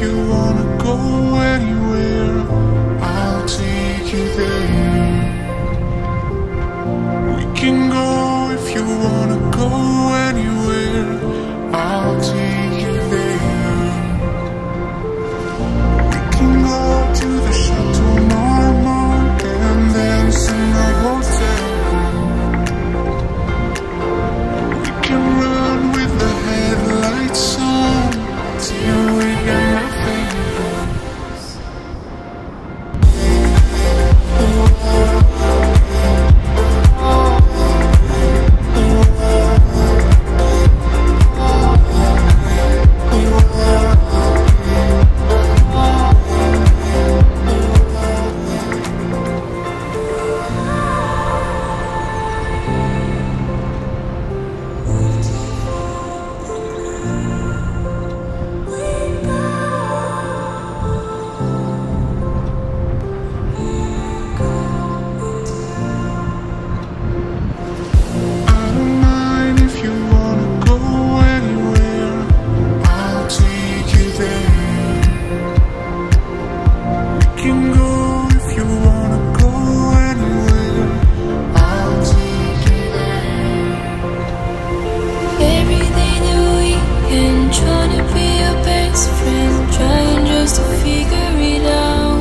you wanna go anywhere, I'll take you there. We can go if you wanna go anywhere, I'll take you there. We can go to the can go if you wanna go anywhere, I'll take you there. Every day trying to be your best friend, trying just to figure it out.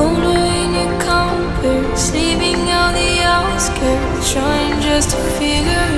In your comfort, sleeping on the outskirts, trying just to figure